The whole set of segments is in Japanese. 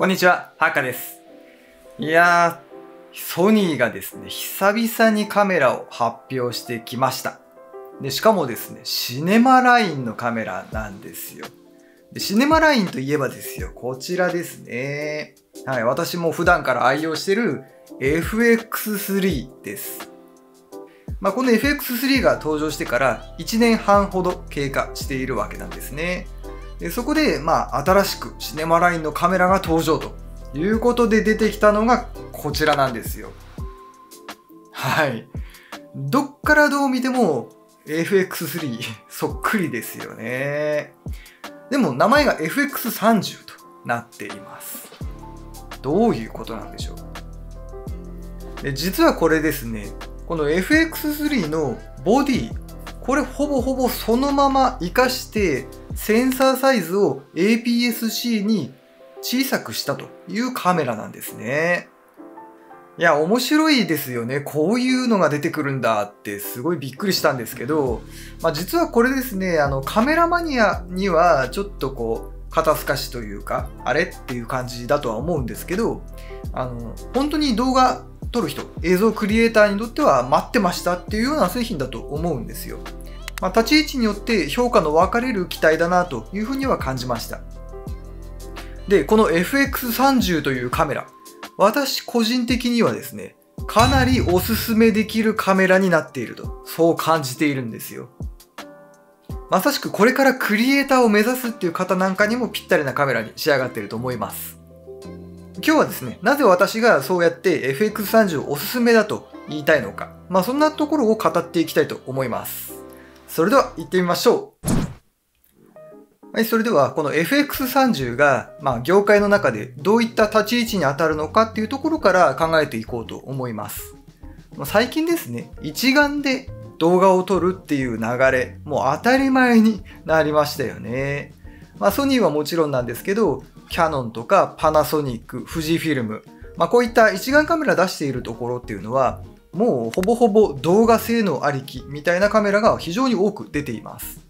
こんにちは、ハッカです。いやー、ソニーがですね、久々にカメラを発表してきました。で、しかもですね、シネマラインのカメラなんですよ。で、シネマラインといえばですよ、こちらですね。はい、私も普段から愛用してる FX3 です。まあ、この FX3 が登場してから1年半ほど経過しているわけなんですね。でそこで、まあ、新しくシネマラインのカメラが登場ということで出てきたのがこちらなんですよ。はい。どっからどう見ても FX3 そっくりですよね。でも名前が FX30 となっています。どういうことなんでしょうで実はこれですね、この FX3 のボディ、これほぼほぼそのまま活かしてセンサーサイズを APS-C に小さくしたというカメラなんですね。いや、面白いですよね。こういうのが出てくるんだってすごいびっくりしたんですけど、まあ、実はこれですね、あのカメラマニアにはちょっとこう、肩透かしというか、あれっていう感じだとは思うんですけど、あの、本当に動画撮る人、映像クリエイターにとっては待ってましたっていうような製品だと思うんですよ。まあ、立ち位置によって評価の分かれる機体だなというふうには感じました。で、この FX30 というカメラ、私個人的にはですね、かなりおすすめできるカメラになっていると、そう感じているんですよ。まさしくこれからクリエイターを目指すっていう方なんかにもぴったりなカメラに仕上がっていると思います。今日はですね、なぜ私がそうやって FX30 おすすめだと言いたいのか、まあそんなところを語っていきたいと思います。それでは行ってみましょう。はい、それではこの FX30 が、まあ、業界の中でどういった立ち位置に当たるのかっていうところから考えていこうと思います。最近ですね、一眼で動画を撮るっていう流れ、もう当たり前になりましたよね。まあ、ソニーはもちろんなんですけど、キャノンとかパナソニック、富士フィルム、まあ、こういった一眼カメラ出しているところっていうのは、もうほぼほぼ動画性能ありきみたいなカメラが非常に多く出ています。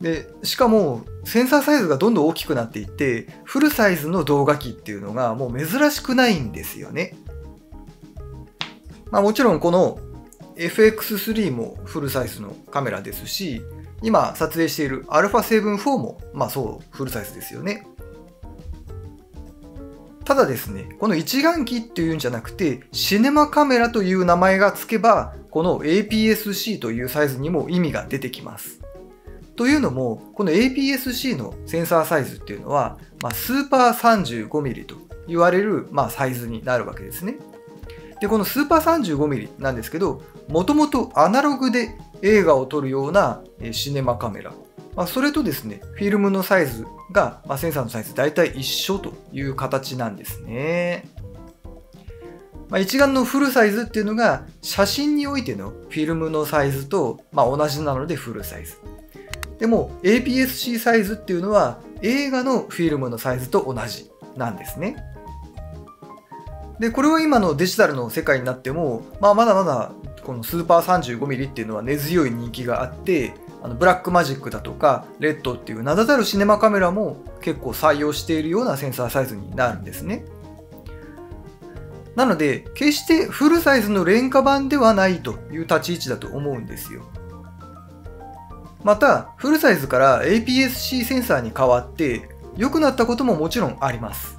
で、しかもセンサーサイズがどんどん大きくなっていって、フルサイズの動画機っていうのがもう珍しくないんですよね。まあもちろんこの FX3 もフルサイズのカメラですし、今撮影している α7-4 もまあそうフルサイズですよね。ただですね、この一眼機っていうんじゃなくて、シネマカメラという名前が付けば、この APS-C というサイズにも意味が出てきます。というのも、この APS-C のセンサーサイズっていうのは、まあ、スーパー 35mm と言われる、まあ、サイズになるわけですね。で、このスーパー 35mm なんですけど、もともとアナログで映画を撮るようなシネマカメラ。まあ、それとですね、フィルムのサイズが、まあ、センサーのサイズ大体一緒という形なんですね。まあ、一眼のフルサイズっていうのが写真においてのフィルムのサイズと、ま、同じなのでフルサイズ。でも APS-C サイズっていうのは映画のフィルムのサイズと同じなんですね。で、これは今のデジタルの世界になっても、まあ、まだまだこのスーパー 35mm っていうのは根強い人気があって、あのブラックマジックだとかレッドっていう名だたるシネマカメラも結構採用しているようなセンサーサイズになるんですね。なので決してフルサイズの廉価版ではないという立ち位置だと思うんですよ。またフルサイズから APS-C センサーに変わって良くなったことももちろんあります。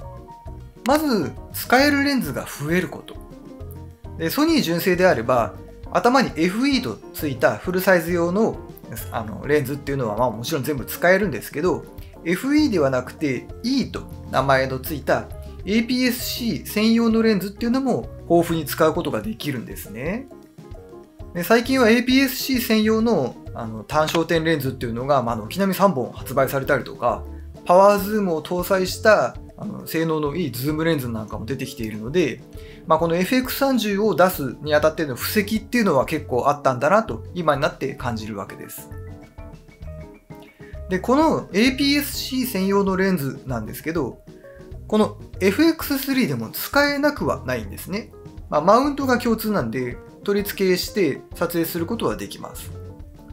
まず使えるレンズが増えること。ソニー純正であれば頭に FE とついたフルサイズ用のあのレンズっていうのはまあもちろん全部使えるんですけど FE ではなくて E と名前のついた APS-C 専用のレンズっていうのも豊富に使うことができるんですね。で最近は APS-C 専用のあの単焦点レンズっていうのが、まあ、軒並み3本発売されたりとかパワーズームを搭載したあの性能のいいズームレンズなんかも出てきているので、まあ、この FX30 を出すにあたっての布石っていうのは結構あったんだなと今になって感じるわけです。で、この APS-C 専用のレンズなんですけど、この FX3 でも使えなくはないんですね。まあ、マウントが共通なんで取り付けして撮影することはできます。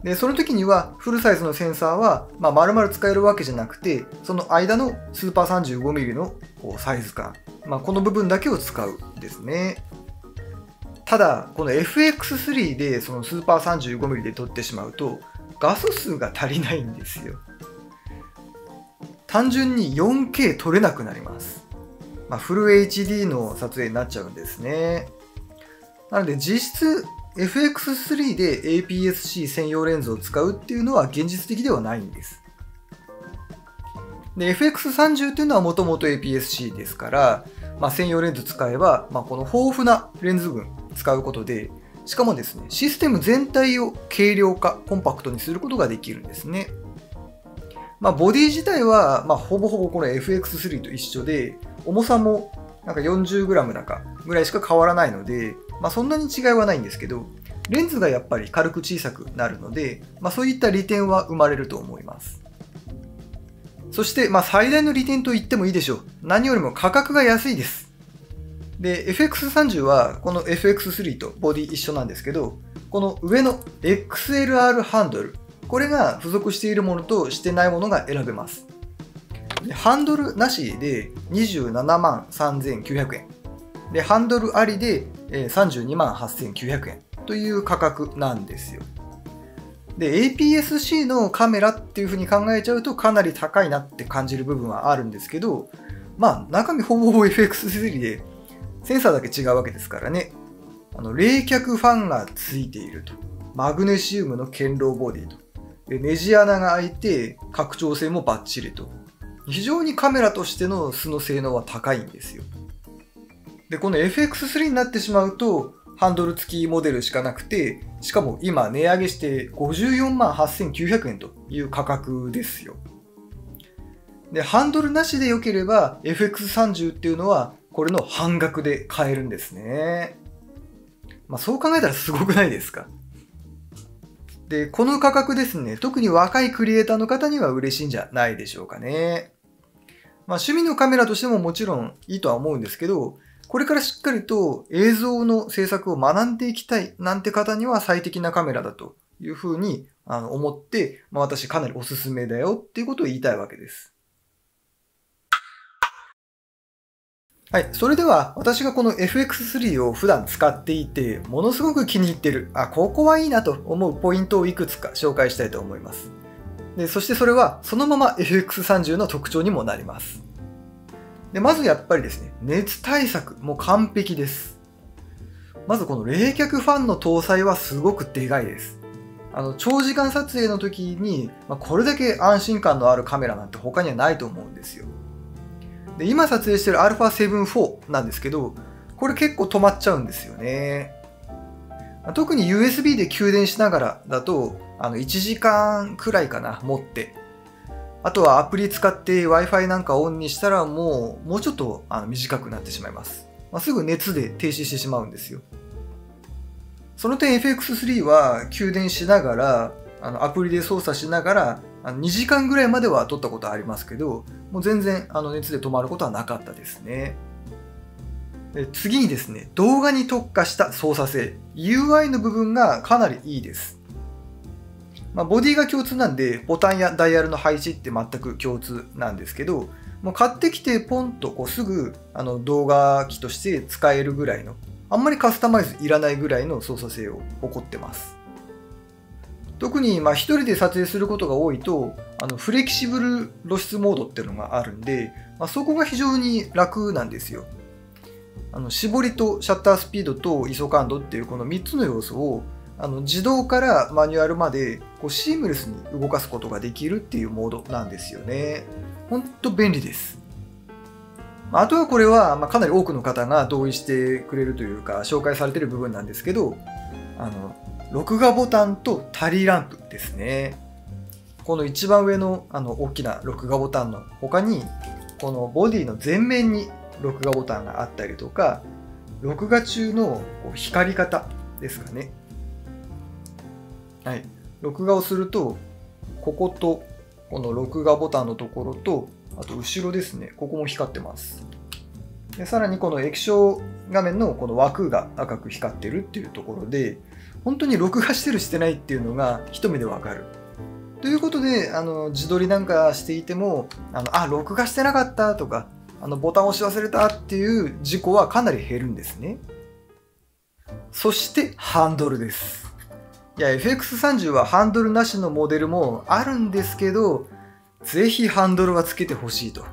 で、その時にはフルサイズのセンサーは、まあ、丸々使えるわけじゃなくて、その間のスーパー 35mm のサイズ感、まあ、この部分だけを使うですね。ただ、この FX3 でそのスーパー 35mm で撮ってしまうと、画素数が足りないんですよ。単純に 4K 撮れなくなります。まあ、フル HD の撮影になっちゃうんですね。なので実質 FX3 で APS-C 専用レンズを使うっていうのは現実的ではないんです。で、FX30 っていうのはもともと APS-C ですから、まあ、専用レンズ使えば、まあ、この豊富なレンズ群使うことで、しかもですね、システム全体を軽量化、コンパクトにすることができるんですね。まあ、ボディ自体は、まあ、ほぼほぼこの FX3 と一緒で、重さもなんか 40g だかぐらいしか変わらないので、まあ、そんなに違いはないんですけど、レンズがやっぱり軽く小さくなるので、まあ、そういった利点は生まれると思います。そして、まあ、最大の利点と言ってもいいでしょう。何よりも価格が安いです。で、FX30 はこの FX3 とボディ一緒なんですけど、この上の XLR ハンドル、これが付属しているものとしてないものが選べます。でハンドルなしで27万3900円。で、ハンドルありで32万8900円という価格なんですよ。で、APS-C のカメラっていう風に考えちゃうとかなり高いなって感じる部分はあるんですけど、まあ中身ほぼほぼ FX3 でセンサーだけ違うわけですからね。あの冷却ファンがついていると。マグネシウムの堅牢ボディと。でネジ穴が開いて拡張性もバッチリと。非常にカメラとしての素の性能は高いんですよ。で、この FX3 になってしまうと、ハンドル付きモデルしかなくて、しかも今値上げして54万8900円という価格ですよ。で、ハンドルなしで良ければ FX30 っていうのはこれの半額で買えるんですね。まあそう考えたらすごくないですかで、この価格ですね、特に若いクリエイターの方には嬉しいんじゃないでしょうかね。まあ趣味のカメラとしてももちろんいいとは思うんですけど、これからしっかりと映像の制作を学んでいきたいなんて方には最適なカメラだというふうに思って、まあ、私かなりおすすめだよっていうことを言いたいわけです。はい。それでは、私がこの FX3 を普段使っていて、ものすごく気に入ってる、あ、ここはいいなと思うポイントをいくつか紹介したいと思います。でそしてそれは、そのまま FX30 の特徴にもなります。で、まずやっぱりですね、熱対策、もう完璧です。まずこの冷却ファンの搭載はすごくでかいです。あの、長時間撮影の時に、まあ、これだけ安心感のあるカメラなんて他にはないと思うんですよ。で、今撮影してる α7 4なんですけど、これ結構止まっちゃうんですよね。特に USB で給電しながらだと、あの、1時間くらいかな、持ってあとはアプリ使って Wi-Fi なんかオンにしたらもう、もうちょっとあの短くなってしまいます。まあ、すぐ熱で停止してしまうんですよ。その点 FX3 は給電しながら、あのアプリで操作しながら、あの2時間ぐらいまでは撮ったことありますけど、もう全然あの熱で止まることはなかったですね。で次にですね、動画に特化した操作性。UI の部分がかなりいいです。まあ、ボディが共通なんで、ボタンやダイヤルの配置って全く共通なんですけど、もう買ってきてポンとこうすぐあの動画機として使えるぐらいの、あんまりカスタマイズいらないぐらいの操作性を誇ってます。特にまあ一人で撮影することが多いと、あのフレキシブル露出モードっていうのがあるんで、まあ、そこが非常に楽なんですよ。あの絞りとシャッタースピードと ISO 感度っていうこの3つの要素をあの自動からマニュアルまでこうシームレスに動かすことができるっていうモードなんですよね。ほんと便利です。あとはこれは、ま、かなり多くの方が同意してくれるというか紹介されてる部分なんですけどあの録画ボタンとタリーランプですねこの一番上のあの大きな録画ボタンの他にこのボディの前面に録画ボタンがあったりとか録画中の光り方ですかねはい、録画をするとこことこの録画ボタンのところとあと後ろですね。ここも光ってます。でさらにこの液晶画面のこの枠が赤く光ってるっていうところで本当に録画してるしてないっていうのが一目でわかる。ということであの自撮りなんかしていてもあのあ録画してなかったとかあのボタン押し忘れたっていう事故はかなり減るんですね。そしてハンドルです。いや FX30 はハンドルなしのモデルもあるんですけどぜひハンドルはつけてほしいと。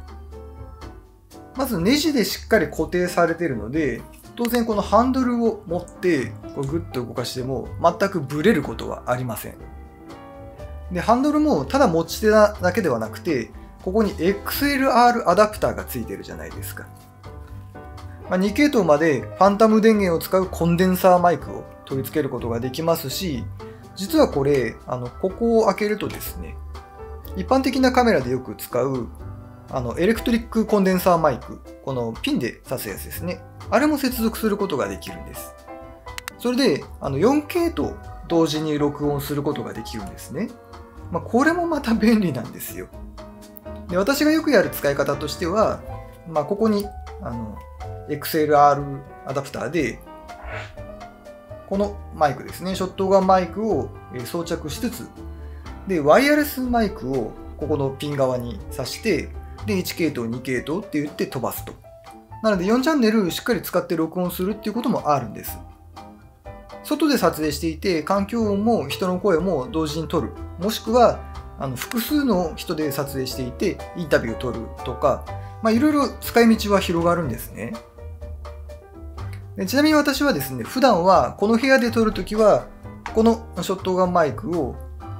まずネジでしっかり固定されているので当然このハンドルを持ってこうグッと動かしても全くブレることはありません。でハンドルもただ持ち手だけではなくてここに XLR アダプターがついてるじゃないですか、まあ、2系統までファンタム電源を使うコンデンサーマイクを取り付けることができますし実はこれあのここを開けるとですね一般的なカメラでよく使うあの、エレクトリックコンデンサーマイク、このピンで挿すやつですね。あれも接続することができるんです。それで、あの 4K と同時に録音することができるんですね。まあ、これもまた便利なんですよ。で、私がよくやる使い方としては、まあ、ここに、あの、XLR アダプターで、このマイクですね、ショットガンマイクを装着しつつ、で、ワイヤレスマイクをここのピン側に挿して、で、1系統、2系統って言って飛ばすと。なので4チャンネルしっかり使って録音するっていうこともあるんです。外で撮影していて環境音も人の声も同時に撮る。もしくはあの複数の人で撮影していてインタビューを撮るとか、まあ、いろいろ使い道は広がるんですね。ちなみに私はですね、普段はこの部屋で撮るときは、このショットガンマイクを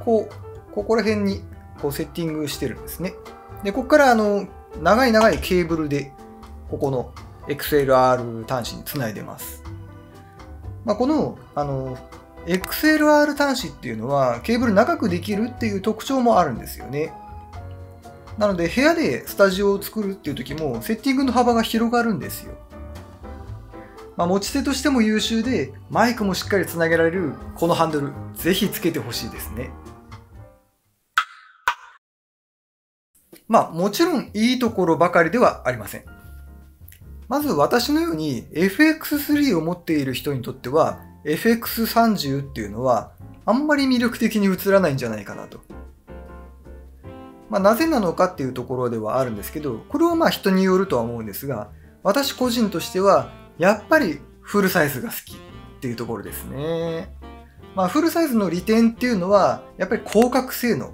こう、ここら辺にこうセッティングしてるんですね。で、ここからあの、長い長いケーブルで、ここの XLR 端子につないでます。まあ、この、あの、XLR 端子っていうのはケーブル長くできるっていう特徴もあるんですよね。なので部屋でスタジオを作るっていう時もセッティングの幅が広がるんですよ。まあ、持ち手としても優秀でマイクもしっかりつなげられるこのハンドルぜひつけてほしいですね。まあもちろんいいところばかりではありません。まず私のように FX3 を持っている人にとっては FX30 っていうのはあんまり魅力的に映らないんじゃないかなと。まあ、なぜなのかっていうところではあるんですけど、これはまあ人によるとは思うんですが、私個人としてはやっぱりフルサイズが好きっていうところですね。まあ、フルサイズの利点っていうのはやっぱり広角性能。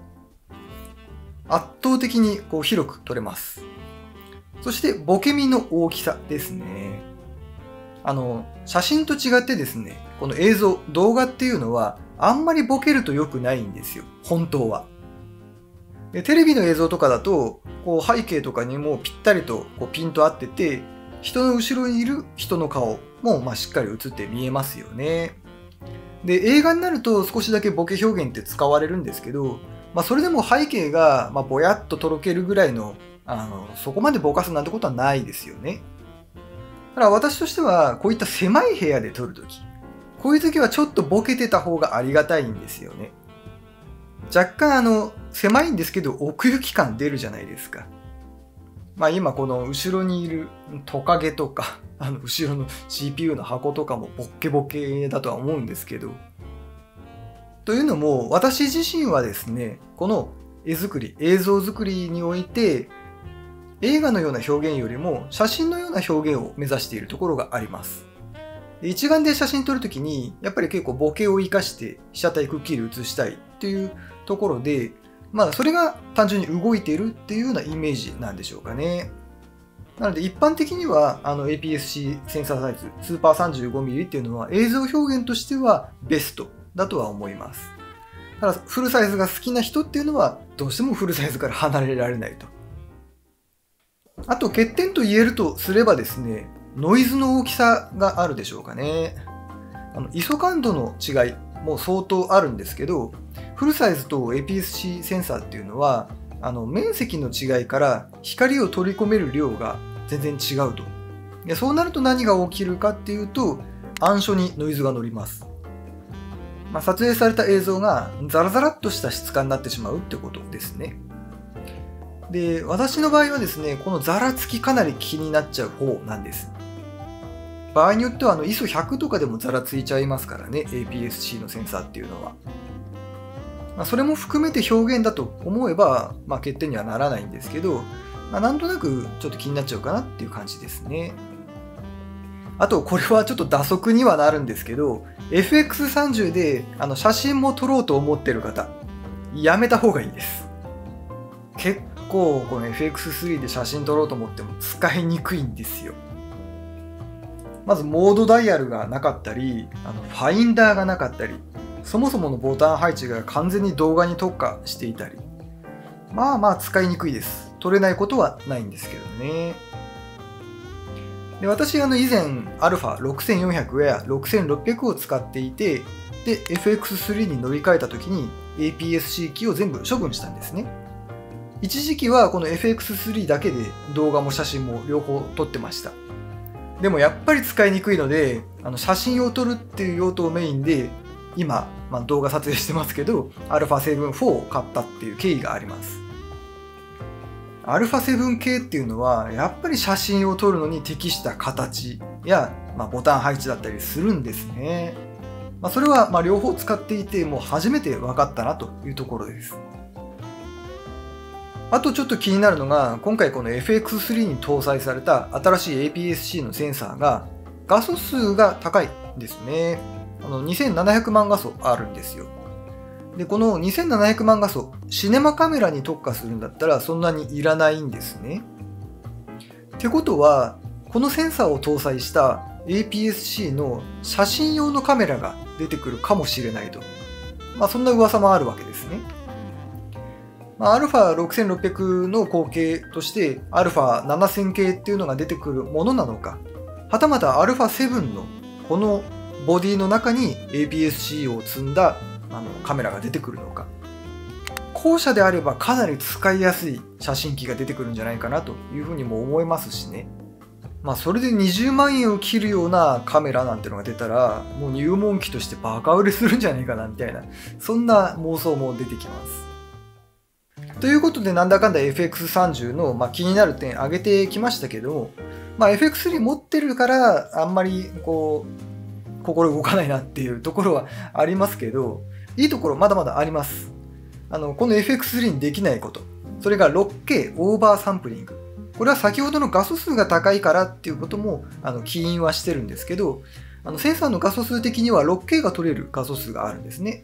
圧倒的にこう広く撮れます。そしてボケ身の大きさですね。あの、写真と違ってですね、この映像、動画っていうのはあんまりボケると良くないんですよ。本当は。でテレビの映像とかだと、こう背景とかにもぴったりとこうピント合ってて、人の後ろにいる人の顔もまあしっかり映って見えますよね。で、映画になると少しだけボケ表現って使われるんですけど、まあ、それでも背景が、まあ、ぼやっととろけるぐらいの、あの、そこまでぼかすなんてことはないですよね。だから私としては、こういった狭い部屋で撮るとき、こういう時はちょっとボケてた方がありがたいんですよね。若干あの、狭いんですけど奥行き感出るじゃないですか。まあ今この後ろにいるトカゲとか、あの後ろの CPU の箱とかもボッケボケだとは思うんですけど、というのも、私自身はですね、この絵作り、映像作りにおいて、映画のような表現よりも写真のような表現を目指しているところがあります。一眼で写真撮るときに、やっぱり結構ボケを活かして被写体くっきり写したいっていうところで、まあそれが単純に動いているっていうようなイメージなんでしょうかね。なので一般的にはあの APS-C センサーサイズスーパー 35mm っていうのは映像表現としてはベストだとは思います。ただ、フルサイズが好きな人っていうのは、どうしてもフルサイズから離れられないと。あと、欠点と言えるとすればですね、ノイズの大きさがあるでしょうかね。あの、ISO 感度の違いも相当あるんですけど、フルサイズと APS-C センサーっていうのは、あの、面積の違いから光を取り込める量が全然違うと。でそうなると何が起きるかっていうと、暗所にノイズが乗ります。まあ、撮影された映像がザラザラっとした質感になってしまうってことですね。で、私の場合はですね、このざらつきかなり気になっちゃう方なんです。場合によってはあの ISO100 とかでもざらついちゃいますからね、APS-C のセンサーっていうのは。まあ、それも含めて表現だと思えば、まあ、欠点にはならないんですけど、まあ、なんとなくちょっと気になっちゃうかなっていう感じですね。あと、これはちょっと打足にはなるんですけど、FX30 であの写真も撮ろうと思ってる方、やめた方がいいです。結構この FX3 で写真撮ろうと思っても使いにくいんですよ。まずモードダイヤルがなかったり、あのファインダーがなかったり、そもそものボタン配置が完全に動画に特化していたり、まあまあ使いにくいです。撮れないことはないんですけどね。で私、あの以前 α6400 や6600を使っていて、で、FX3 に乗り換えた時に APS-C 機を全部処分したんですね。一時期はこの FX3 だけで動画も写真も両方撮ってました。でもやっぱり使いにくいので、あの写真を撮るっていう用途をメインで今、まあ、動画撮影してますけど α7-4 を買ったっていう経緯があります。α7 系っていうのはやっぱり写真を撮るのに適した形や、まあ、ボタン配置だったりするんですね、まあ、それはま両方使っていてもう初めて分かったなというところです。あとちょっと気になるのが今回この FX3 に搭載された新しい APS-C のセンサーが画素数が高いんですね。あの2700万画素あるんですよ。で、この2700万画素、シネマカメラに特化するんだったらそんなにいらないんですね。ってことは、このセンサーを搭載した APS-C の写真用のカメラが出てくるかもしれないと。まあそんな噂もあるわけですね。まあ、α6600 の後継として α7000 系っていうのが出てくるものなのか、はたまた α7 のこの ボディの中に APS-C を積んだあのカメラが出てくるのか。後者であればかなり使いやすい写真機が出てくるんじゃないかなというふうにも思いますしね。まあそれで20万円を切るようなカメラなんてのが出たらもう入門機としてバカ売れするんじゃないかなみたいなそんな妄想も出てきます。ということでなんだかんだ FX30 の、まあ、気になる点挙げてきましたけど、まあ、FX3 持ってるからあんまりこう心動かないなっていうところはありますけど、いいところまだまだあります。あの、この FX3 にできないこと。それが 6K オーバーサンプリング。これは先ほどの画素数が高いからっていうこともあの起因はしてるんですけど、あのセンサーの画素数的には 6K が取れる画素数があるんですね。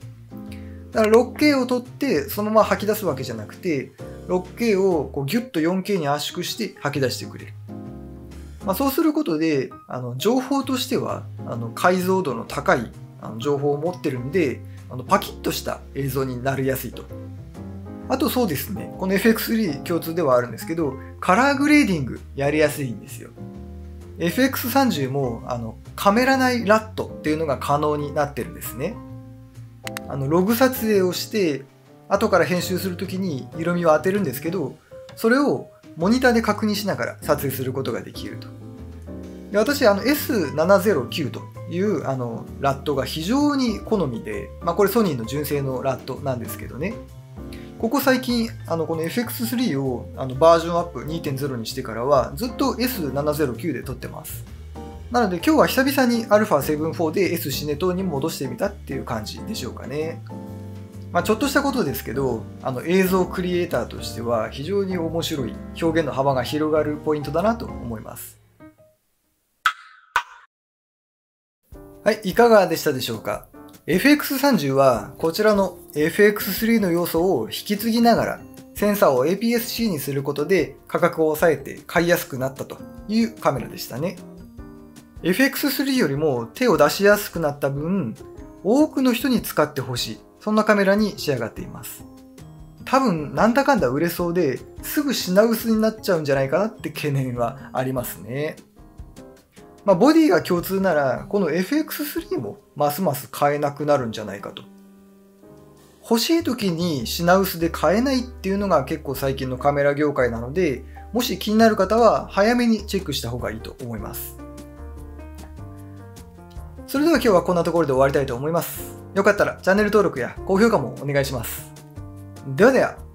だから 6K を取ってそのまま吐き出すわけじゃなくて、6K をこうギュッと 4K に圧縮して吐き出してくれる。まあ、そうすることであの情報としてはあの解像度の高いあの情報を持ってるんであのパキッとした映像になりやすいと。あとそうですね、この FX3 共通ではあるんですけど、カラーグレーディングやりやすいんですよ。FX30 もあのカメラ内ラットっていうのが可能になってるんですね。あのログ撮影をして後から編集するときに色味を当てるんですけど、それをモニターで確認しながら撮影することができると。で私、あの S709 というあのラットが非常に好みで、まあ、これソニーの純正のラットなんですけどね、ここ最近、あのこの FX3 をあのバージョンアップ2.0にしてからは、ずっと S709 で撮ってます。なので今日は久々に α7-4 で S シネトに戻してみたっていう感じでしょうかね。まあ、ちょっとしたことですけどあの映像クリエイターとしては非常に面白い表現の幅が広がるポイントだなと思います。はいいかがでしたでしょうか？FX30 はこちらの FX3 の要素を引き継ぎながらセンサーを APS-C にすることで価格を抑えて買いやすくなったというカメラでしたね。FX3 よりも手を出しやすくなった分多くの人に使ってほしい。そんなカメラに仕上がっています。多分なんだかんだ売れそうですぐ品薄になっちゃうんじゃないかなって懸念はありますね。まあ、ボディが共通ならこの FX3 もますます買えなくなるんじゃないかと。欲しい時に品薄で買えないっていうのが結構最近のカメラ業界なのでもし気になる方は早めにチェックした方がいいと思います。それでは今日はこんなところで終わりたいと思います。よかったらチャンネル登録や高評価もお願いします。ではでは。